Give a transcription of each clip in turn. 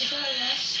If I last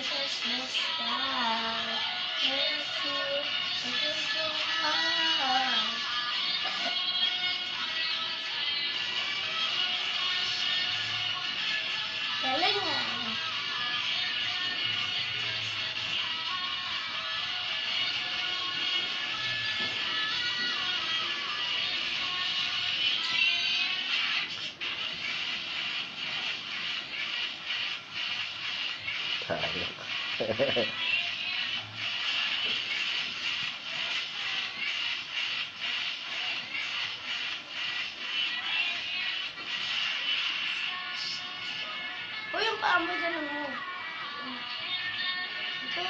Christmas sky. sayang. Uy, yung paa mo dyan, ano? Ito.